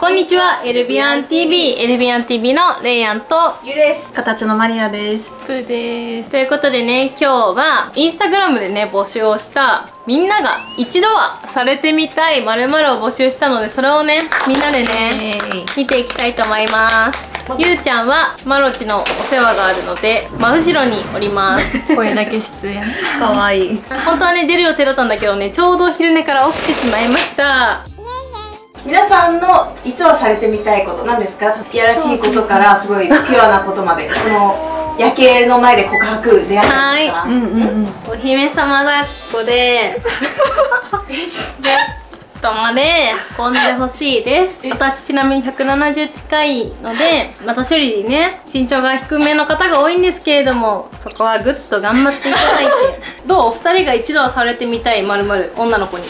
こんにちは、エルビアン TV、エルビアン TV のレイアンとゆうです形のマリアですプーです。ということでね、今日はインスタグラムでね、募集をしたみんなが一度はされてみたい〇〇を募集したので、それをね、みんなでね、見ていきたいと思います。ゆうちゃんはマロチのお世話があるので、真後ろにおります。声だけ出演かわいい本当はね、出る予定だったんだけどね、ちょうど昼寝から起きてしまいました。皆さんの一度はされてみたいこと何ですか？いやらしいことからすごいピュアなことまで。この夜景の前で告白出会ったりとかうんうんうん。お姫様抱っこで、ベッドまで運んでほしいです。私ちなみに170近いので、私よりね、身長が低めの方が多いんですけれども、そこはぐっと頑張っていただいて、どう？お二人が一度はされてみたいまるまる女の子に。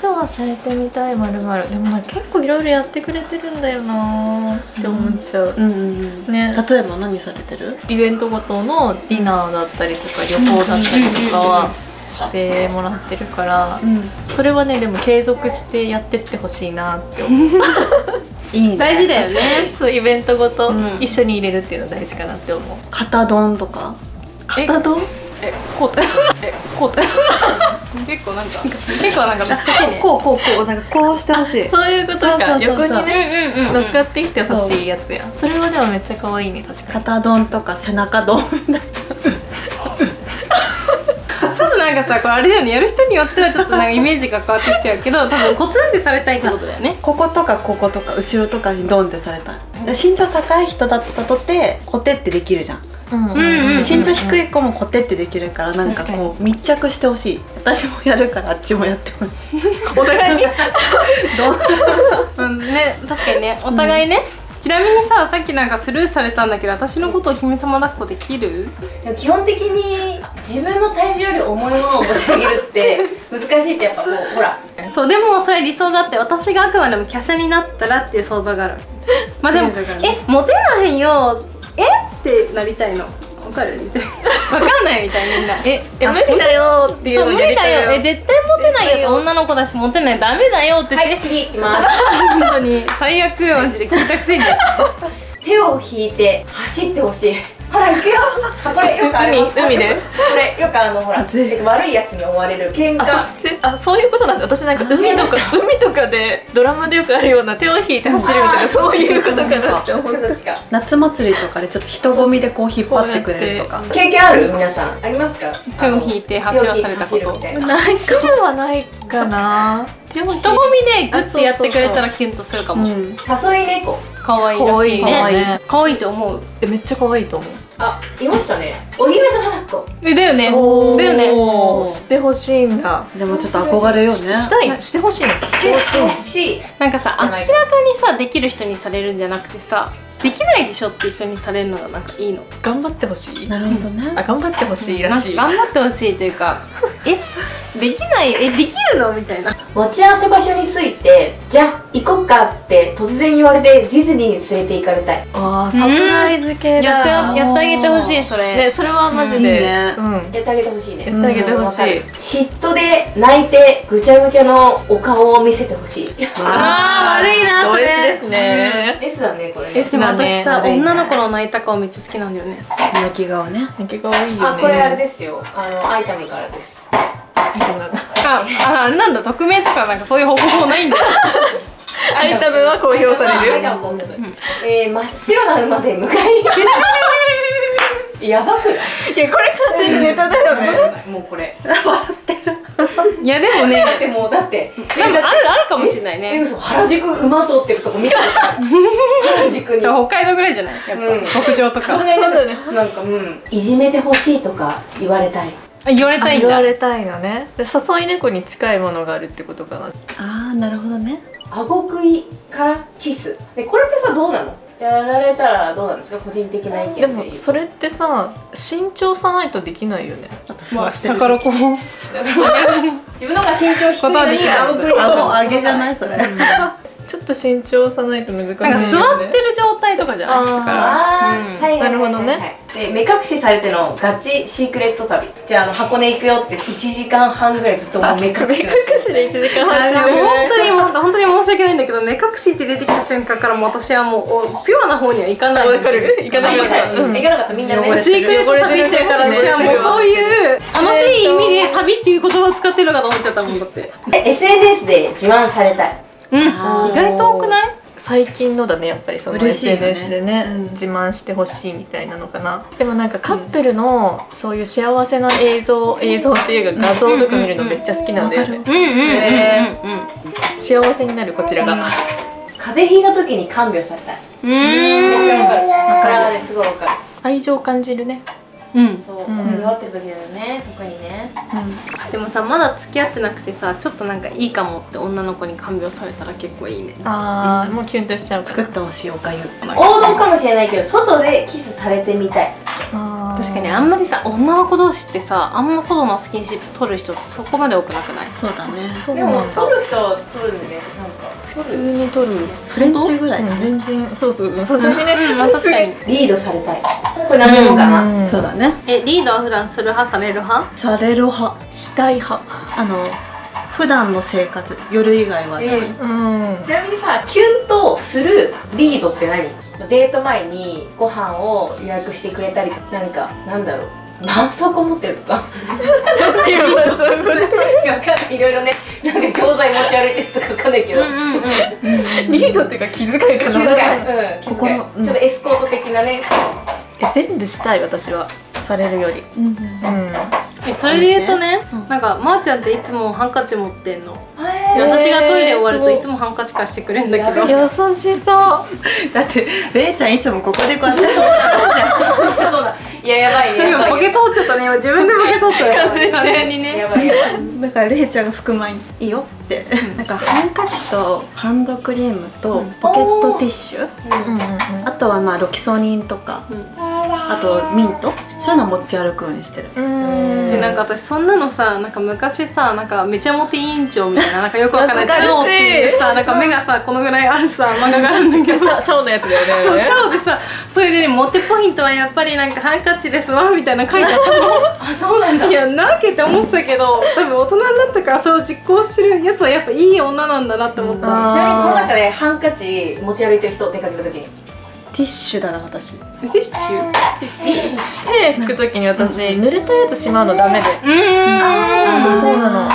一度はされてみたいまるまるでも結構いろいろやってくれてるんだよなー。って思っちゃう、うんうんうん。ね。例えば何されてる？イベントごとのディナーだったりとか旅行だったりとかはしてもらってるから。うんそれはねでも継続してやってってほしいなって思う。いいね。大事だよね。そうイベントごとうん。一緒に入れるっていうの大事かなって思う。肩丼とか？え肩丼？え、こうた、え、こうた。結構なんか、結構なんか難しいね。こうこうこうなんかこうしてほしい。そういうことか。横にねうんうんうん、乗っかってきてほしいやつや。それはでもめっちゃ可愛いね確かに。肩丼とか背中丼みたい ちょっとなんかさこれあれだよね。やる人によってはちょっとなんかイメージが変わってきちゃうけど多分コツンってされたいってことだよね。こことかこことか後ろとかにドンってされたい。で身長高い人だったとてコテってできるじゃん。うんうんうん身長低い子もコテってできるからなんかこう密着してほしい。私もやるからあっちもやってほしいお互いに？う？んね確かにね。お互いね、ちなみにささっきなんかスルーされたんだけど私のことを姫様抱っこできる？でも基本的に自分の体重より重いものを持ち上げるって 難しいってやっぱこうほら。そうでもそれ理想があって私があくまでも華奢になったらっていう想像がある まあでもえモテないよ。え？ってなりたいの。わかる？みたいな。わかんないみたいみんな。ええ無理だよ。っていうの無理だよ。え絶対モテないよ。って女の子だしモテない。ダメだよって言って、はい次いきます。本当に。最悪よマジで。聞いたくせに手を引いて走ってほしいほら行くよ。あこれよくあります海海でこれよくあのほら、えっと、悪いやつに追われる喧あ嘩そっち？あそういうことなんだ。私なんか海とか海とかでドラマでよくあるような手を引いて走るみたいなそういうことかなって思っ夏祭りとかでちょっと人混みでこう引っ張ってくれるとか。経験ある皆さんありますか？手を引いて走らされたこと。なた走る はないかな人混みでグッてやってくれたらキュンとするかも。うん。誘い猫可愛いらしいね。可愛いと思う。えめっちゃ可愛いと思う。あいましたね。お姫様抱っこ。えだよね。だよね。してほしいんだ。でもちょっと憧れよね。ししたい。してほしい。のしてほしい。なんかさ明らかにさできる人にされるんじゃなくてさできないでしょっていう人にされるのがなんかいいの。頑張ってほしい？なるほどねあ頑張ってほしいらしい。頑張ってほしいというかえ？できない？えできるの？みたいな。持ち合わせ場所についてじゃかって突然言われてディズニーに連れて行かれたい。あーサプライズ系だやってやってあげてほしいそれ、ねそれはマジで。うんいいね。うん。やってあげてほしいね。やってあげてほしい。嫉妬で泣いてぐちゃぐちゃのお顔を見せてほしい。あー悪いなそれ。ド S ですね。S だねこれ。ね。S だね。女の子の泣いた顔めっちゃ好きなんだよね。泣き顔ね。泣き顔いいよね。あこれあれですよ。あのアイタムからです。ああれなんだ。匿名とかなんかそういう方法ないんだ アイタムは公表されるえー真っ白な馬で迎えに やばくない？いやこれ完全にネタだよね。もうこれ。いやでもねだってもうだってあるあるかもしれないね。え嘘原宿馬通ってるとこ見た 原宿に。北海道ぐらいじゃない？やっぱ、うん。牧場とか。なんかそう。だね。なんかうん。いじめてほしいとか言われたい。あ言われたいん言だわれたいのね。で誘い猫に近いものがあるってことかな。ああなるほどね顎食いからキス。でこれってさどうなの？やられたらどうなんですか？個人的な意見でもそれってさ身長差ないとできないよね。あとまあ下からこう。自分の方が身長低いのに顎食い顎上げじゃない？それとと身長をさないと難しいよねなんか座ってる状態とかじゃないあーだからなるほどねで目隠しされてのガチシークレット旅。じゃああの箱根行くよって1時間半ぐらいずっともう目隠し。目隠しで1時間半し本当にもう本当に申し訳ないんだけど目隠しって出てきた瞬間からもう私はもうおピュアな方にはいかない。わかる。行かない行かなかったうん。行かなかったみん。なねシークレット旅ってから私はもうそういう楽しい意味で旅っていう言葉を使ってるのかと思っちゃったもん。だってえ SNS で自慢されたいうん。意外と多くない？最近のだねやっぱりその SNS でね、うん。自慢してほしいみたいなのかな。でもなんかカップルのそういう幸せな映像映像っていうか画像とか見るのめっちゃ好きなんだよね。うんうんうんうんうん。幸せになるこちらが。風邪ひいた時に看病されたい。うん。めっちゃわかる。わかるすごいわかる。愛情を感じるねうん。そう、うん。弱ってる時だよね特にね。でもさまだ付き合ってなくてさちょっとなんかいいかもって女の子に看病されたら結構いいね。あー、もうキュンとしちゃう作ってほしいおかゆ。王道かもしれないけど外でキスされてみたい。あー確かにあんまりさ女の子同士ってさあんま外のスキンシップ取る人ってそこまで多くなくない？そうだね。でも取る人は取るんでなんか。普通に撮る。フレンチぐらいだうんね全然そうそうさすがにね。うんまあ確かに。リードされたい。これ何でもかな、うん。そうだね。えリードは普段する派？される派？される派。したい派。あの普段の生活夜以外はじゃない、うん。ちなみにさキュンとするリードって何？デート前にご飯を予約してくれたりなんかなんだろう。絆創膏持ってるとか？いやわかんない。いろいろねなんか錠剤持ち歩いてるとかわかんないけど、うんうんうん。リードっていうか気遣いか気遣い、うん、気遣い。心うん。ちょっとエスコート的なね。え全部したい私は。されるより。うん。うんえそれで言うとね、うん。なんかまー、ちゃんっていつもハンカチ持ってんの、でえ私がトイレ終わるといいつもハンカチ貸してくれるんだけど。や優しそう。だってれいちゃんいつもここでこうやって。ー、そうだ。いややばいね。ボケ通っちゃったね。今自分でボケ通ったよ。完全にね。やばいだかられいちゃんが服前に「いいよ」って。なんかハンカチとハンドクリームとポケットティッシュ。うん。うん。あとはまあロキソニンとか。あとミントそういうの持ち歩くようにしてる。うん。でなんか私そんなのさなんか昔さなんかめちゃモテ委員長みたいななんかよくわかんない。懐かしい。チャオっていうさなんか目がさこのぐらいあるさ 漫画があるんだけど。チャチャオのやつだよそうねチャオでさそれでねモテポイントはやっぱりなんかハンカチですわみたいなの書いてあったの。あそうなんだ。いやなわけって思ってたけど多分大人になったからそれを実行してるやつはやっぱいい女なんだなって思った、うん。ちなみにこの中でハンカチ持ち歩いてる人出かけた時に？ティッシュだな私。ティッシュ？手拭く時に私濡れたやつしまうのダメで。うーん。あーそうなの。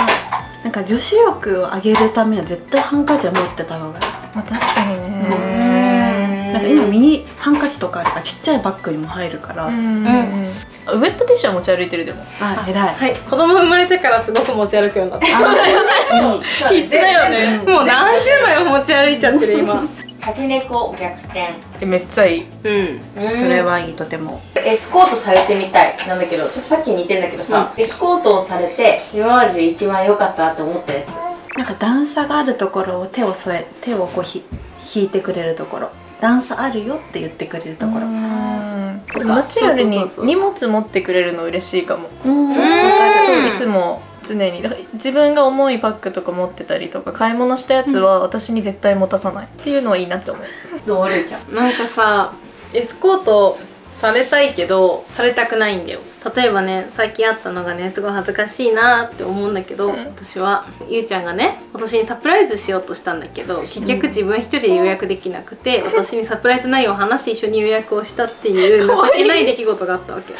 なんか女子力を上げるためには絶対ハンカチは持ってた方がいい。まあ確かにね。なんか今ミニハンカチとかあるからちっちゃいバッグにも入るから、うん。あウェットティッシュは持ち歩いてるでも。あ偉い、はい。子供生まれてからすごく持ち歩くようになった。いい 必須だよね。もう何十枚も持ち歩いちゃってる今竹猫逆転。えめっちゃいい。うん。それはいいとても。エスコートされてみたい。なんだけどちょっとさっきに似てんだけどさ、エスコートをされて今までで一番良かったなって思ったやつ。なんか段差があるところを手を添え手をこうひ引いてくれるところ。段差あるよって言ってくれるところ。うん。ナチュラルに荷物持ってくれるの嬉しいかも。うん。んそういつも常に。自分が重いバッグとか持ってたりとか買い物したやつは私に絶対持たさないっていうのはいいなって思う。どうれいちゃん。なんかさエスコートされたいけどされたくないんだよ例えばね最近あったのがねすごい恥ずかしいなって思うんだけど、うん。私はゆうちゃんがね私にサプライズしようとしたんだけど結局自分一人で予約できなくて私にサプライズ内容を話し一緒に予約をしたっていう 情けない出来事があったわけ。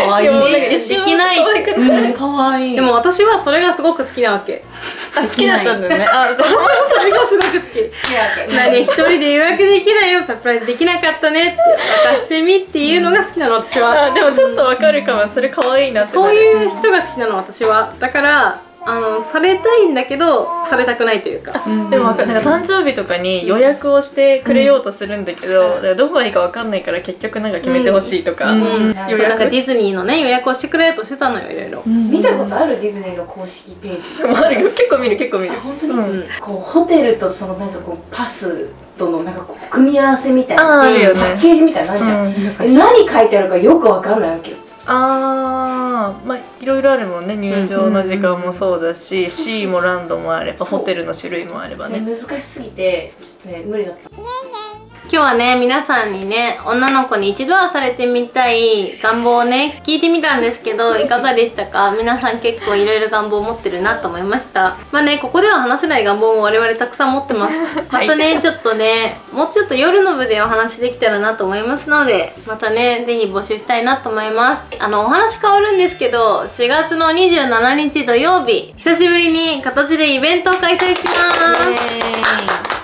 かわい。いでもでできない可愛くないうんかわいいでも私はそれがすごく好きなわけ。あ好きだったんだよね。あそう。それがすごく好き。好きなわけ。何一人で予約できないよサプライズできなかったねって渡してみっていうのが好きなの私は。あでもちょっとわかるかもそれ可愛いなってそうういう人が好きなの私は。だからあのされたいんだけどされたくないというか。うんでもなんか誕生日とかに予約をしてくれようとするんだけど、だからどこがいいかわかんないから結局なんか決めてほしいとか、うん。うん、なん。かなんかディズニーのね予約をしてくれようとしてたのよいろいろ。うん見たことあるディズニーの公式ページ？結構見る結構見る。本当に、うん。こうホテルとそのなんかこうパスとのなんかこう組み合わせみたいなパッケージみたいなのあるじゃん、うん。え何書いてあるかよくわかんないわけよあーまあいろいろあるもんね。入場の時間もそうだし、C もランドもあればホテルの種類もあればね。ね難しすぎてちょっとね無理だった今日はね皆さんにね女の子に一度はされてみたい願望をね聞いてみたんですけどいかがでしたか？皆さん結構いろいろ願望を持ってるなと思いました。まあねここでは話せない願望も我々たくさん持ってます。またねちょっとねもうちょっと夜の部でお話できたらなと思いますのでまたねぜひ募集したいなと思います。あのお話変わるんですけど4月の27日土曜日久しぶりに形でイベントを開催します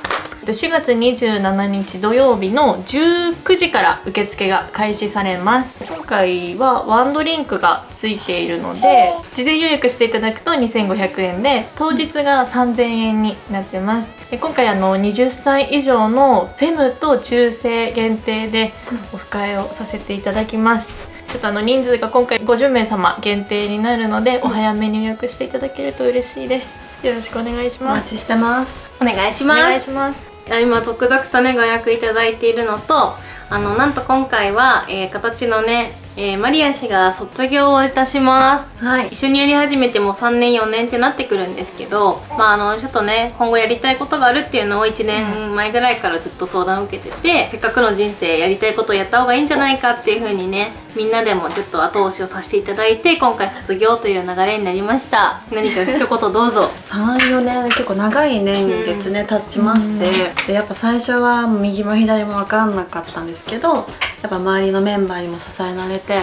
4月27日土曜日の19時から受付が開始されます。今回はワンドリンクがついているので事前予約していただくと2500円で当日が3000円になってます。で今回あの20歳以上のフェムと中性限定でオフ会をさせていただきます。ちょっとあの人数が今回50名様限定になるのでお早めに予約していただけると嬉しいです。よろしくお願いしおます。待ちしてます。お願いしおます。願いします今続々とねご予約いただいているのとあのなんと今回は、えー形のね、えーマリア氏が卒業をいたします。はい。一緒にやり始めてもう3年4年ってなってくるんですけどまああのちょっとね今後やりたいことがあるっていうのを1年前ぐらいからずっと相談を受けてて、せっかくの人生やりたいことをやった方がいいんじゃないかっていう風にねみんなでもちょっと後押しをさせていただいて今回卒業という流れになりました。何か一言どうぞ。34年結構長い年月ね経ちまして、でやっぱ最初は右も左も分かんなかったんですけどやっぱ周りのメンバーにも支えられて、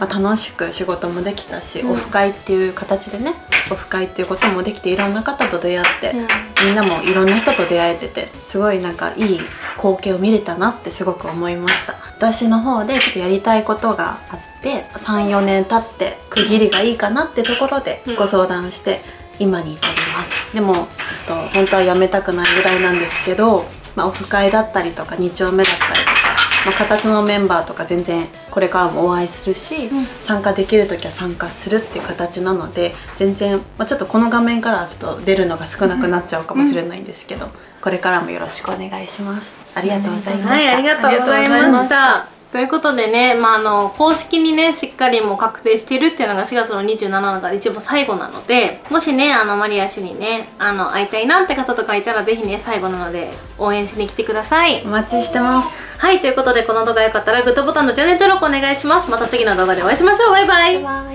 まあ、楽しく仕事もできたし、うん。オフ会っていう形でねオフ会っていうこともできていろんな方と出会って、うん。みんなもいろんな人と出会えててすごいなんかいい光景を見れたなってすごく思いました。私の方でちょっとやりたいことがあって34年経って区切りがいいかなってところでご相談して今に至ります。でもちょっと本当はやめたくないぐらいなんですけど、まあ、オフ会だったりとか2丁目だったりとか、まあ、形のメンバーとか全然これからもお会いするし、うん。参加できる時は参加するっていう形なので全然、まあ、ちょっとこの画面からはちょっと出るのが少なくなっちゃうかもしれないんですけど、これからもよろしくお願いします。ありがとうございました、はい、ありがとうございま。したということでね、まあ、あの公式にねしっかりもう確定してるっていうのが4月の27日が一番最後なのでもしねあのマリア氏にねあの会いたいなって方とかいたらぜひね最後なので応援しに来てください。お待ちしてます。はいということでこの動画良かったらグッドボタンのチャンネル登録お願いします。また次の動画でお会いしましょう。バイ。バイバイ